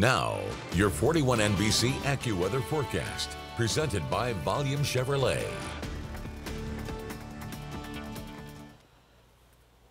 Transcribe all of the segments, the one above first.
Now, your 41 NBC AccuWeather forecast, presented by Volume Chevrolet.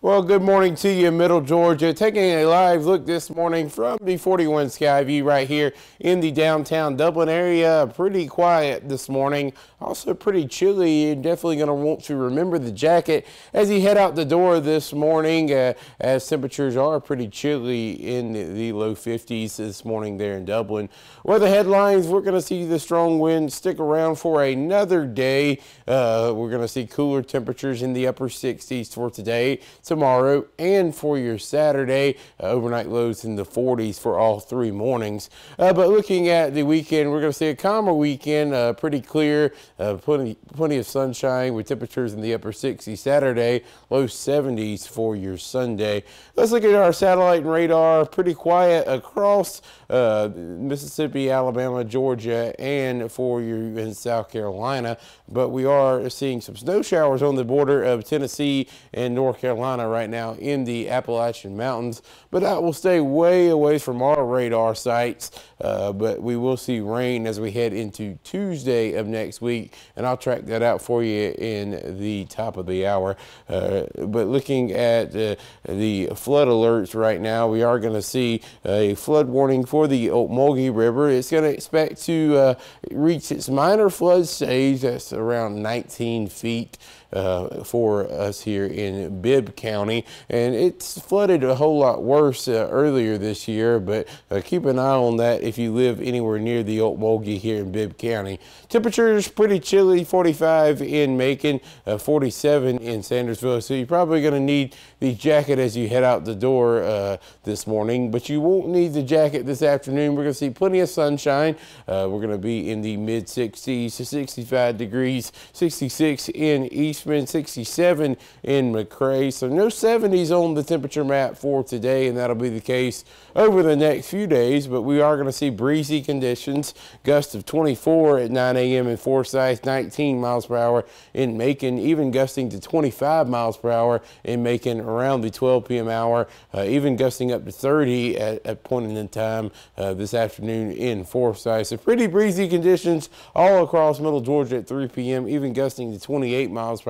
Well, good morning to you, Middle Georgia. Taking a live look this morning from the 41 Skyview right here in the downtown Dublin area. Pretty quiet this morning. Also pretty chilly. You're definitely going to want to remember the jacket as you head out the door this morning uh, as temperatures are pretty chilly in the low 50s this morning there in Dublin. Weather headlines, we're going to see the strong wind stick around for another day. Uh, we're going to see cooler temperatures in the upper 60s for today tomorrow and for your Saturday. Uh, overnight lows in the 40s for all three mornings. Uh, but looking at the weekend, we're going to see a calmer weekend, uh, pretty clear, uh, plenty, plenty of sunshine with temperatures in the upper 60s Saturday, low 70s for your Sunday. Let's look at our satellite and radar. Pretty quiet across uh, Mississippi, Alabama, Georgia, and for you in South Carolina. But we are seeing some snow showers on the border of Tennessee and North Carolina right now in the Appalachian Mountains, but that will stay way away from our radar sites. Uh, but we will see rain as we head into Tuesday of next week, and I'll track that out for you in the top of the hour. Uh, but looking at uh, the flood alerts right now, we are going to see a flood warning for the Ocmulgee River. It's going to expect to uh, reach its minor flood stage. That's around 19 feet uh, for us here in Bibb County. And it's flooded a whole lot worse uh, earlier this year, but uh, keep an eye on that if you live anywhere near the Ocmulgee here in Bibb County. Temperatures pretty chilly, 45 in Macon, uh, 47 in Sandersville. So you're probably going to need the jacket as you head out the door uh, this morning, but you won't need the jacket this afternoon. We're going to see plenty of sunshine. Uh, we're going to be in the mid 60s to 65 degrees, 66 in East Eastman, 67 in McRae. So no 70s on the temperature map for today, and that'll be the case over the next few days. But we are going to see breezy conditions, gusts of 24 at 9 a.m. in Forsyth, 19 miles per hour in Macon, even gusting to 25 miles per hour in Macon around the 12 p.m. hour, uh, even gusting up to 30 at, at point in time uh, this afternoon in Forsyth. So pretty breezy conditions all across middle Georgia at 3 p.m., even gusting to 28 miles per hour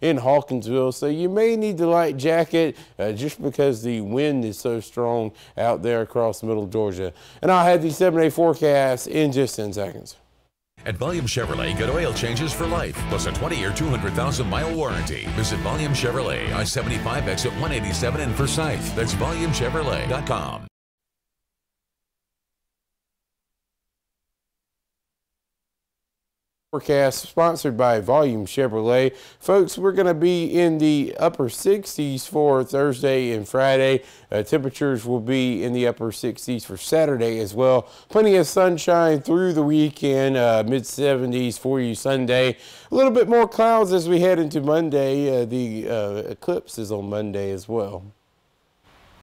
in Hawkinsville. So you may need the light jacket uh, just because the wind is so strong out there across middle Georgia. And I'll have the seven day forecast in just 10 seconds. At Volume Chevrolet, get oil changes for life, plus a 20-year, 200,000-mile warranty. Visit Volume Chevrolet, I-75 exit 187 in Forsyth. That's volumechevrolet.com. Forecast sponsored by Volume Chevrolet. Folks, we're going to be in the upper 60s for Thursday and Friday. Uh, temperatures will be in the upper 60s for Saturday as well. Plenty of sunshine through the weekend, uh, mid 70s for you Sunday. A little bit more clouds as we head into Monday. Uh, the uh, eclipse is on Monday as well.